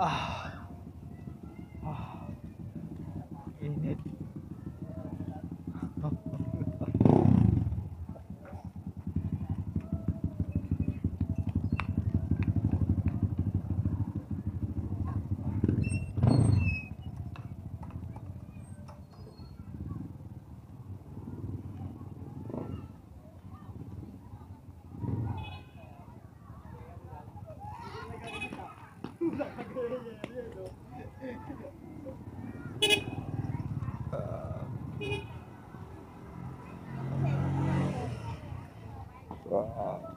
啊啊！